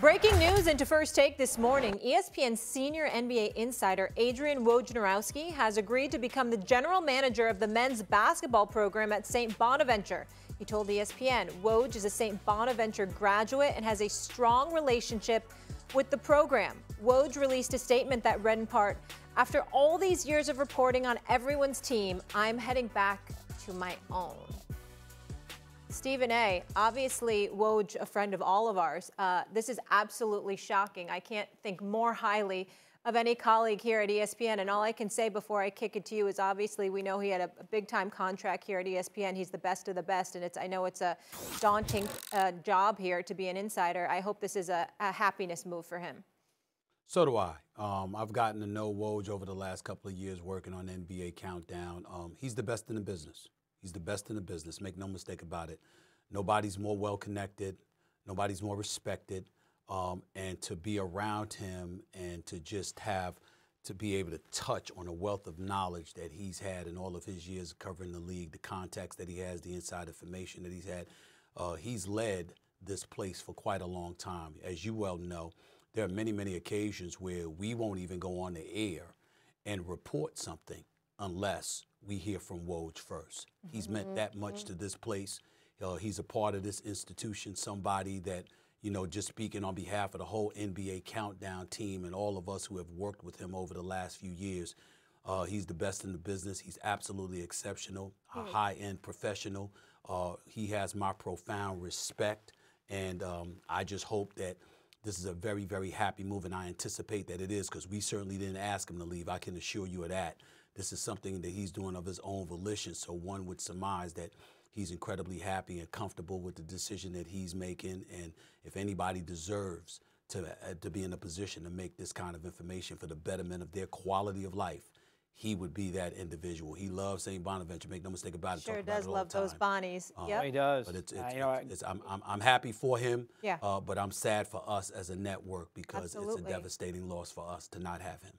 Breaking news into first take this morning. ESPN senior NBA insider Adrian Wojnarowski has agreed to become the general manager of the men's basketball program at St. Bonaventure. He told ESPN Woj is a St. Bonaventure graduate and has a strong relationship with the program. Woj released a statement that read in part, after all these years of reporting on everyone's team, I'm heading back to my own. Stephen A., obviously Woj, a friend of all of ours. Uh, this is absolutely shocking. I can't think more highly of any colleague here at ESPN. And all I can say before I kick it to you is obviously we know he had a, a big time contract here at ESPN. He's the best of the best. And it's I know it's a daunting uh, job here to be an insider. I hope this is a, a happiness move for him. So do I. Um, I've gotten to know Woj over the last couple of years working on NBA Countdown. Um, he's the best in the business. He's the best in the business. Make no mistake about it. Nobody's more well connected. Nobody's more respected. Um, and to be around him and to just have to be able to touch on a wealth of knowledge that he's had in all of his years covering the league, the context that he has, the inside information that he's had. Uh, he's led this place for quite a long time. As you well know, there are many, many occasions where we won't even go on the air and report something unless we hear from Woj 1st He's mm-hmm. meant that much to this place. Uh, he's a part of this institution, somebody that, you know, just speaking on behalf of the whole NBA Countdown team and all of us who have worked with him over the last few years. Uh, he's the best in the business. He's absolutely exceptional, a high end professional. Uh, he has my profound respect. And um, I just hope that this is a very, very happy move, and I anticipate that it is because we certainly didn't ask him to leave. I can assure you of that. This is something that he's doing of his own volition. So one would surmise that he's incredibly happy and comfortable with the decision that he's making. And if anybody deserves to, uh, to be in a position to make this kind of information for the betterment of their quality of life, he would be that individual. He loves St. Bonaventure. Make no mistake about it. Sure does love those Bonnies. Uh, yep. He does. But it's, it's, uh, you it's, it's I'm, I'm, I'm, happy for him. Yeah. Uh, but I'm sad for us as a network because Absolutely. it's a devastating loss for us to not have him.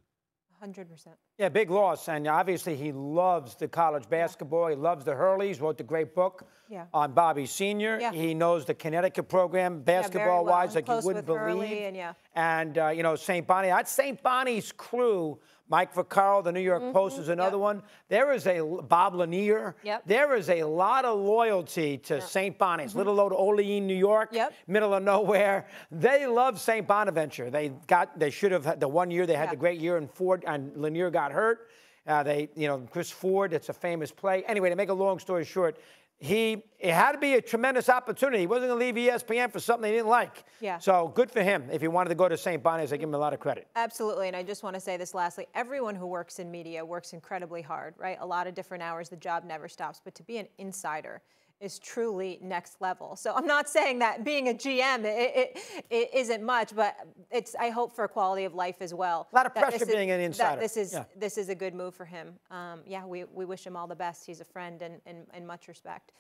100%. Yeah, big loss. And obviously, he loves the college basketball. Yeah. He loves the Hurleys, wrote the great book yeah. on Bobby Sr. Yeah. He knows the Connecticut program basketball well. wise, like you wouldn't believe. and, yeah. and uh, you know, St. Bonnie, that St. Bonnie's crew Mike Vaccaro, the New York mm-hmm. Post, is another yep. one. There is a Bob Lanier. Yep. There is a lot of loyalty to yep. St. Bonnie's. Mm-hmm. Little old Olean, New York, middle of nowhere. They love St. Bonaventure. They got. They should have had the one year they had the great year, and Ford and Lanier got hurt. Uh, they, you know, Chris Ford. It's a famous play. Anyway, to make a long story short, he it had to be a tremendous opportunity. He wasn't going to leave ESPN for something he didn't like. Yeah. So good for him. If he wanted to go to St. Bonnie's, I give him a lot of credit. Absolutely. And I just want to say this lastly: everyone who works in media works incredibly hard, right? A lot of different hours. The job never stops. But to be an insider is truly next level. So I'm not saying that being a GM it, it, it isn't much, but it's I hope for a quality of life as well. A lot of pressure being an insider. this is yeah. this is a good move for him. Um, yeah, we, we wish him all the best. He's a friend and, and, and much respect.